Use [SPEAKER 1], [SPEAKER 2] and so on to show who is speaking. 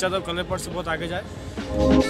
[SPEAKER 1] मेरे चाहता हूँ कलर पर से बहुत आगे जाए।